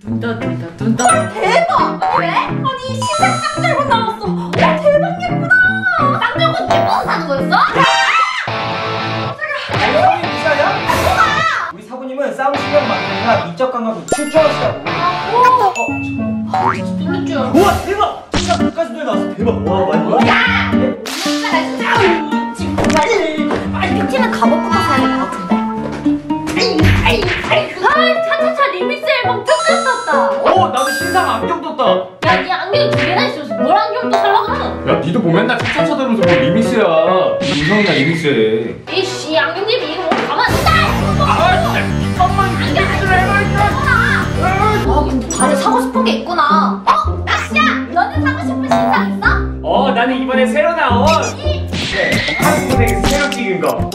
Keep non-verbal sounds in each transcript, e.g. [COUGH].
둔다 둔다 둔다 대박! 그래? 아니 신상 쌍절곤 나왔어 와 대박 예쁘다 쌍절곤 예뻐서 사는 거였어? 사부님 무시하냐? 우리 사부님은 싸움 실력 만들기나 미적 감각도 출중하시다고. 아 진짜 줄 알았어 우와 대박! 진짜 끝까지 노래 나왔어 대박. 와 많이. 야! 진짜 진짜 정말 빨리 뷰티는 갑옷부터 사야 될 것 같은데 어 나도 신상 안경 떴다. 야니 안경 두 개나 있어서 뭘 안경 또 살라고 야? 니도 뭐 맨날 차차차 들으면서 뭐 리믹스야. 유성이나 리믹스해. 이씨 안경님이 이거 뭐 가만 아 진짜 이것만 리믹스를 해버린다 아 근데 다들 사고 싶은 게 있구나. 어? 낙시야! 너는 사고 싶은 신상 있어? 어 나는 이번에 새로 나온 네 한국에서 새로 찍은 거.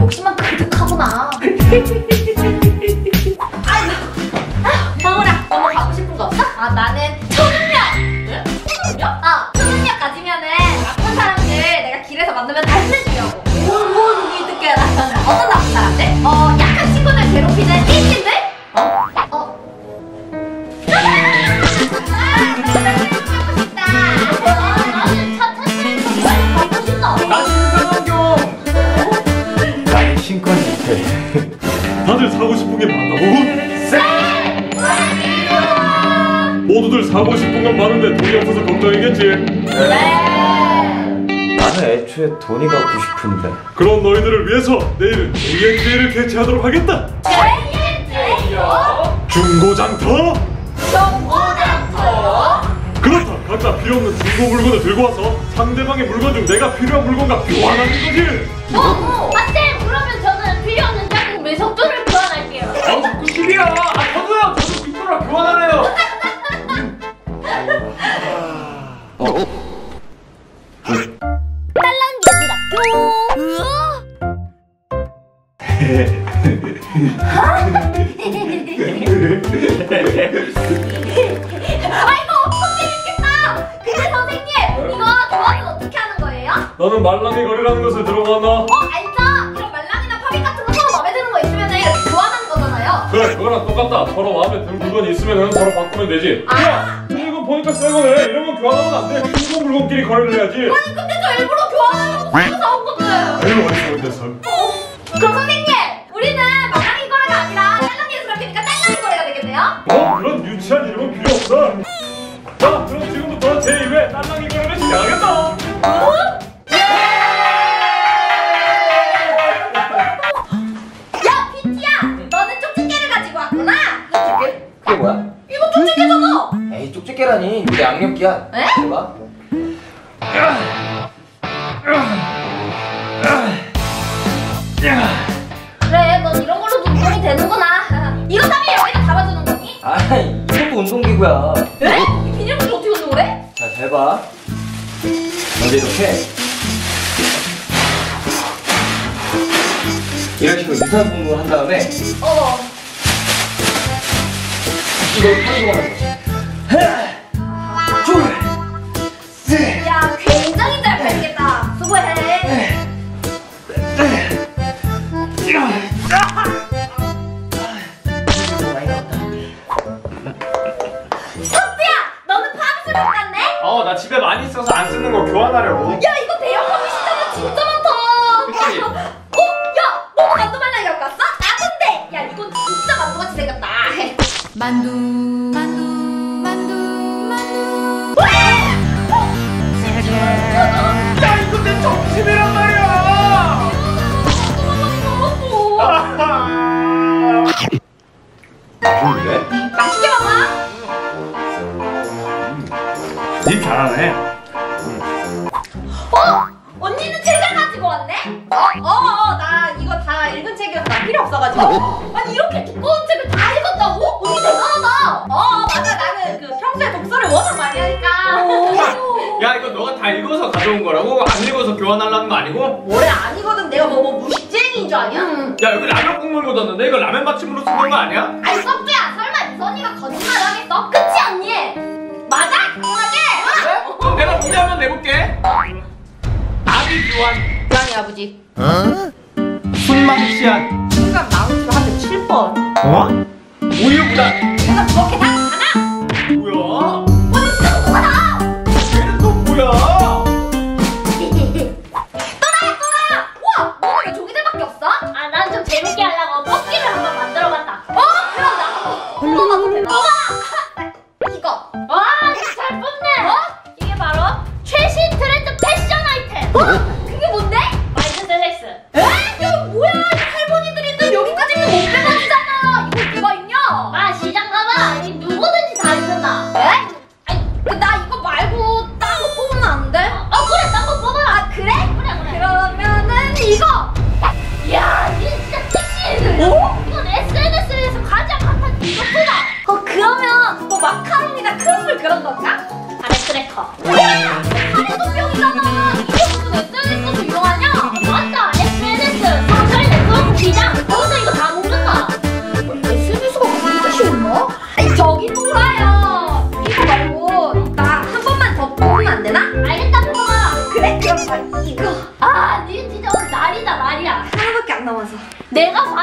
욕심만 가득하구나 [LAUGHS] 사고 싶은 게 많다고? 모두들 사고 싶은 건 많은데 돈이 없어서 걱정이겠지. 나는 애초에 돈이 갖고 싶은데. 그런 너희들을 위해서 내일은 JNJ를 개최하도록 하겠다. 중고장터? 그렇다. 각자 필요 없는 중고 물건을 들고 와서 상대방의 물건 중 내가 필요한 물건과 교환하는 거지. 어, 맞지? 그러면 저는 필요 없는 짝꿍 매석도를. 아 시비야 아 저도요 저도 빅토랑 교환하래요 아이고 엄청 재밌겠다. 근데 선생님 이거 교환은 어떻게 하는 거예요? 너는 말랑이 거리라는 것을 들어봤나? 어 서로 마음에 드는 물건이 있으면 서로 바꾸면 되지. 아. 야, 이거 보니까 새 거네. 이런 건 교환하면 안 돼. 중고 물건끼리 거래를 해야지. 아니 근데 저 일부러 교환하려고 사온 건데. 아유, 어디서 그랬어. 어, 그럼 선생님 우리는 말랑이 거래가 아니라 딸랑이 예술학교니까 딸랑이 거래가 되겠네요? 어? 그런 유치한 이름은 필요 없어. 자, 그럼 지금부터 제2회 딸랑이 거래를 시작하겠다. 야 쪽집게라니 우리 악력기야. 에? 봐. 그래, 넌 이런 걸로도 운동이 되는구나. 이거 땀이 여기다 담아주는 거니? 아이 이것도 운동기구야. 에? 이 비닐봉지 어떻게 운동을 해? 자, 잘 봐. 먼저 이렇게 이런 식으로 유사분무를 한 다음에 어. 이걸 팔고 하는 거지. 이거 너가 다 읽어서 가져온 거라고? 안 읽어서 교환하려는 거 아니고? 올해 아니거든. 내가 뭐, 뭐 무식쟁이인 줄 아냐? 야 여기 라면 국물 묻었는데 이거 라면 받침으로 쓰는 거 아니야? 아니, 썩두야. 설마 이선이가 거짓말 하겠어? 그치, 언니? 맞아? 당연하게? 그래? 그럼 내가 문제 한번 내볼게 아비 교환 짱이 아버지. 술맛시한 순간 마음으로 한대 7번. 어? 우유부단 내가 그렇게 다 뽑아도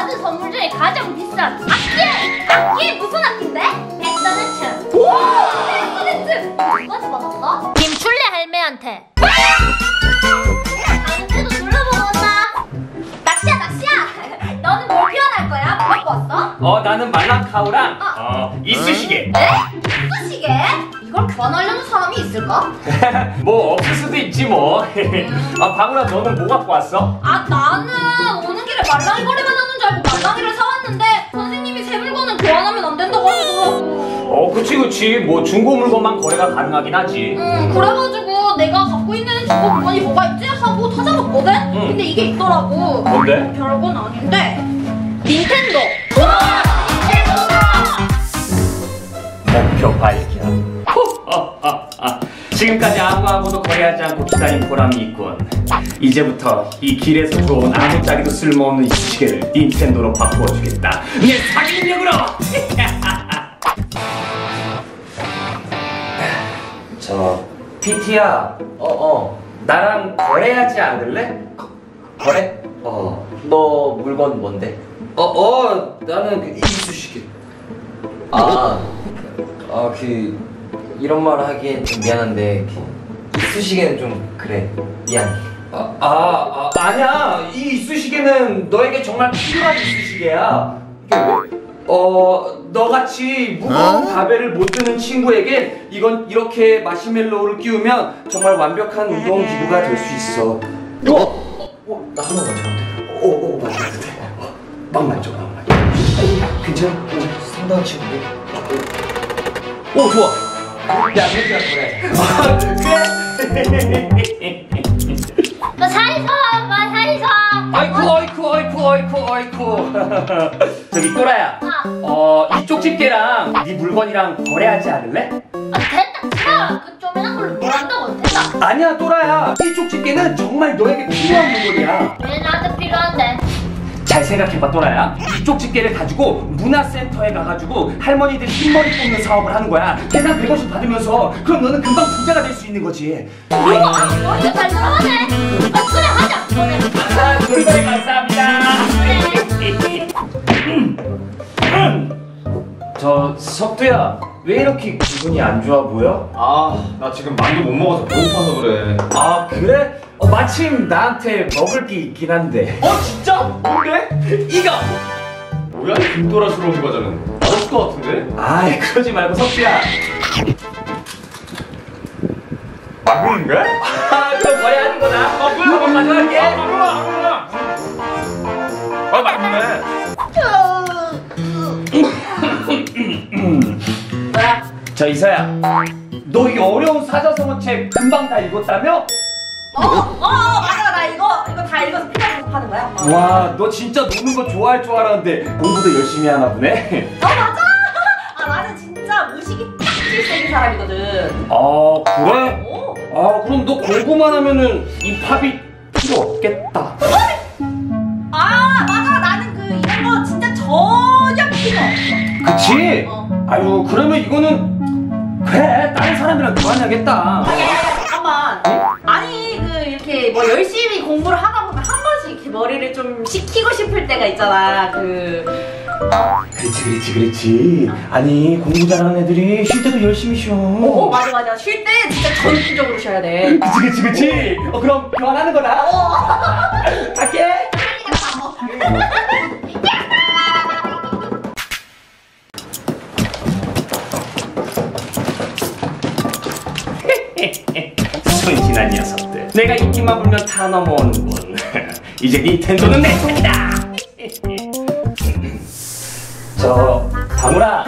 받은 선물 중에 가장 비싼 악기! 악기 무슨 악기인데? 에스더네츠. 오! 에스더네츠. 누구한테 받았어? 김출래 할매한테. 아닌데도 둘러보고 왔나? 낚시야, 낚시야. [LAUGHS] 너는 뭘 표현할 거야? 뭐 갖고 왔어? 어 나는 말랑카우랑 어 이쑤시개 에? 이쑤시개? 이걸 교환하려는 사람이 있을까? [LAUGHS] 뭐 없을 수도 있지 뭐 [LAUGHS] 아, 방울아 너는 뭐 갖고 왔어? 아 나는 오는 길에 말랑이 거리만 교환하면 안 된다고 하시더라고 어 그치 그치 뭐 중고 물건만 거래가 가능하긴 하지 응 그래가지고 내가 갖고 있는 중고 물건이 뭐가 있지? 하고 찾아봤거든? 응. 근데 이게 있더라고 뭔데? 별건 아닌데 닌텐도 우와 닌텐도다 목표 발견. 지금까지 아무하고도 거래하지 않고 기다린 보람이 있군 이제부터 이 길에서 좋은 아무짝에도 쓸모없는 이쑤시개를 닌텐도로 바꾸어주겠다 내 상인력으로 [LAUGHS] 저 PT야 어어 나랑 거래하지 않을래? 거래? 어. 너 물건 뭔데? 어, 어, 나는 그 이쑤시개. 아, 아, 그 이런 말 하기엔 좀 미안한데 그, 이쑤시개는 좀 그래. 미안해. 아, 아, 아 아니야 이 이쑤시개는 너에게 정말 필요한 이쑤시개야? 어 너같이 무거운 가베를 못 드는 친구에게 이건 이렇게 마시멜로우를 끼우면 정말 완벽한 운동 기구가 될 수 있어 어? 어? 어? 나 한 번만 잡으면 돼. 어? 어? 만져도 돼? 어, 막 만져 막 만져 괜찮아? 오, 상당한 친구인데. 오 좋아 야 그냥 그래. 그래 너 사이서 엄마 사이서. 아이쿠 아이쿠 아이쿠 아이쿠 아이쿠. [LAUGHS] 저기 또라야. 아, 어 이쪽 집게랑 네 물건이랑 거래하지 않을래? 아 됐다. 진짜 그 쪼매난 걸로 뭘 한다고 됐다 아니야 또라야. 이쪽 집게는 정말 너에게 필요한 물건이야. 왜 나한테 필요한데 잘 생각해봐 또라야. 이쪽 집게를 가지고 문화센터에 가가지고 할머니들이 흰머리 뽑는 사업을 하는 거야. 계산 100원씩 받으면서. 그럼 너는 금방 부자가 될 수 있는 거지. 우와 머리가 잘 들어가네? 아 그래 하자 그래 자 둘째 감사합니다. 저 석두야 왜 이렇게 기분이 안 좋아 보여? 아, 나 지금 만두 못 먹어서 배고파서 그래. 아 그래? 어, 마침 나한테 먹을 게 있긴 한데 어, 진짜? 뭔데? 이거! 뭐야, 이 김도라스러운 과자는. 맛없을 것 같은데? 아이 그러지 말고 석두야 맛있는데? 아 그럼 거래하는 거다 어 뭐야 한번 가져갈게 아, 먹어봐, 먹어봐. 아, 맛있네. 뭐야 저 이서야 너 이 어려운 사자성어 책 금방 다 읽었다며? 어, 어, 맞아. 나 이거, 이거 다 읽어서 피자 하는 거야. 어, 와 너 진짜 노는 거 좋아할 줄 알았는데 공부도 열심히 하나 보네 어, 맞아. [LAUGHS] 아, 나는 진짜 무식이 딱 질색인 사람이거든. 아 그래? 오. 아 그럼 너 공부만 하면은 이 팝이 필요 없겠다 아, 맞아. 나는 그, 이런 거 진짜 전혀 필요 없어. 그치? 어. 아유 그러면 이거는 그래 다른 사람이랑 교환해야겠다 아 뭐 열심히 공부를 하다 보면 한 번씩 이렇게 머리를 좀 식히고 싶을 때가 있잖아. 그, 그렇지 그렇지 그렇지 아니 공부 잘하는 애들이 쉴 때도 열심히 쉬어 오, 어, 맞아, 맞아. 쉴 때 진짜 전투적으로 쉬어야 돼. 그치 그치 그치 어 그럼 교환하는 거다 어. 갈게 [LAUGHS] 못 내가 인기만 불면 다 넘어오는 분. [LAUGHS] 이제 닌텐도는 내 차이다. [LAUGHS] 저 방울아.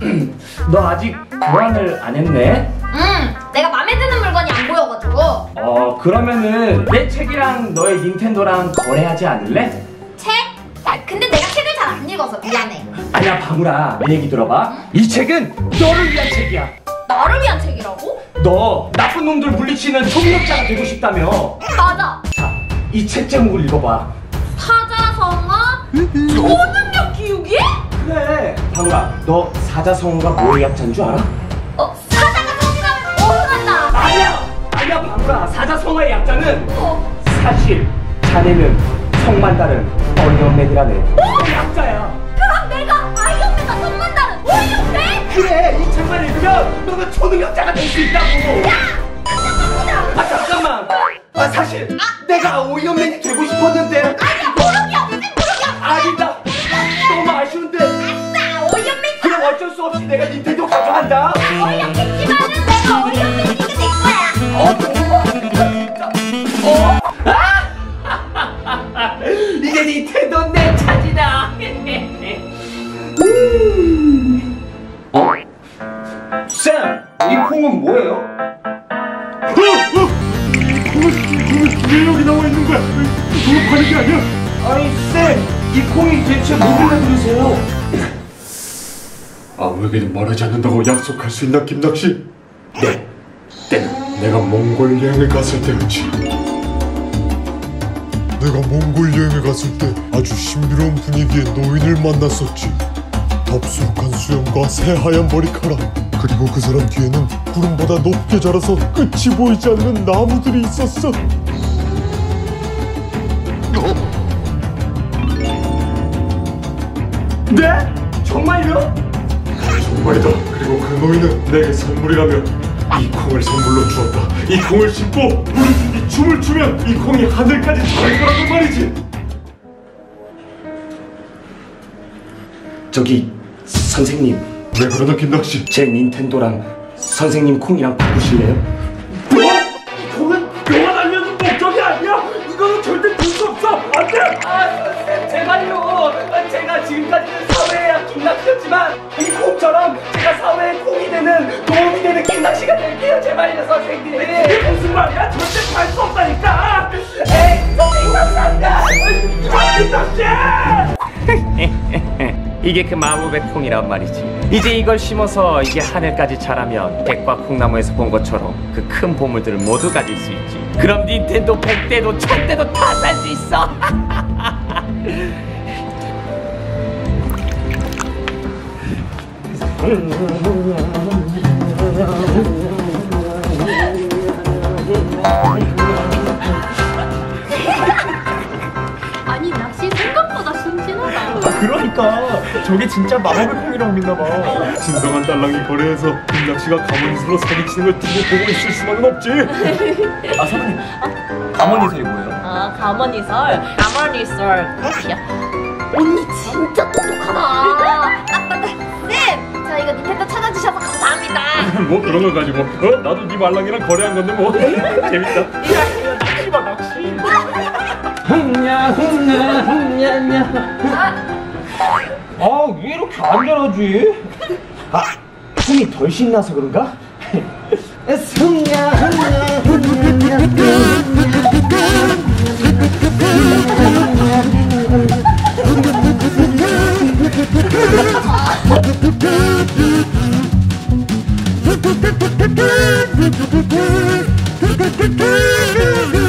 [CLEARS THROAT] 너 아직 교환을 안 했네? 응, 내가 마음에 드는 물건이 안 보여가지고. 어 그러면은 내 책이랑 너의 닌텐도랑 거래하지 않을래? 책? 아, 근데 내가 책을 잘 안 읽어서 미안해. 아니야 방울아 내 얘기 들어봐. 이 책은 너를 위한 책이야. 나를 위한 책이라고? 너 나쁜 놈들 물리치는 총력자가 되고 싶다며. 맞아. 자, 이 책 제목을 읽어봐. 사자성어 초능력 기우기? 그래. 방울아, 너 사자성어가 뭐의 약자인 줄 알아? 어, 사자가 성이라면 어흥한다. 아니야. 아니야, 방울아. 사자성어의 약자는 어, 사실 자네는 성만 다른 어이없맨이라네. 그 약자야. 너는 초능력자가 될 수 있다고. 아 잠깐만. 아 사실 내가 오이언맨이 되고 싶었는데. 아니야, 모르기야, 무슨 모르기야. 아니다. 너무 아쉬운데. 아싸, 오이언맨. 그럼 어쩔 수 없이 내가 닌 아니야. 아니 쌤, 이 콩이 대체 뭐길래 그러세요? 아무에게도 말하지 않는다고 약속할 수 있나 씨? 네, 때는 내가 몽골 여행을 갔을 때였지. 내가 몽골 여행에 갔을 때 아주 신비로운 분위기의 노인을 만났었지. 덥수룩한 수염과 새하얀 머리카락. 그리고 그 사람 뒤에는 구름보다 높게 자라서 끝이 보이지 않는 나무들이 있었어. 네? 정말요? 정말이다. 그리고 그 노인은 내게 선물이라며 이 콩을 선물로 주었다. 이 콩을 씹고 우리 이 춤을 추면 이 콩이 하늘까지 잘 거라고 말이지. 저기 선생님, 왜 그러나 김낙 씨? 제 닌텐도랑 선생님 콩이랑 바꾸실래요? 지금까지는 사회의 김낚시였지만 이 콩처럼 제가 사회의 콩이 되는 도움이 되는 김낚시가 될게요. 제발요, 선생님. 이게 무슨 말이야? 절대 갈수 없다니까. 에이, 선생님 감사합니다. 씨! 이게 그 마법의 콩이란 말이지. 이제 이걸 심어서 이게 하늘까지 자라면 백과 콩나무에서 본 것처럼 그 큰 보물들을 모두 가질 수 있지. 그럼 닌텐도 100대도 1000대도 다 살 수 있어. [LAUGHS] 아니, 낚시 생각보다 순진하다. 그러니까 저게 진짜 마법의 콩이라고 믿나 봐. 진성한 딸랑이 거래해서 김낙 씨가 가문스로 사기치는 걸 두고 보고 있을 수만은 없지. [LAUGHS] 아 선생님 가모니설이 뭐예요? 아, 가머니설. 가머니설. 그렇지요. 언니 진짜 똑똑하다. 아. [LAUGHS] 저희가 밑에도 찾아주셔서 감사합니다. [LAUGHS] 뭐 그런 걸 가지고 어 나도 네 말랑이랑 거래한 건데 뭐 [LAUGHS] 재밌다. 이거 낚시 아, 봐 낚시. 흥냐 흥냐 흥냐 아 왜 이렇게 안 잘하지? 아 숨이 덜 신나서 그런가? 흥냐 흥냐 흥냐냐. 흥냐. do do do do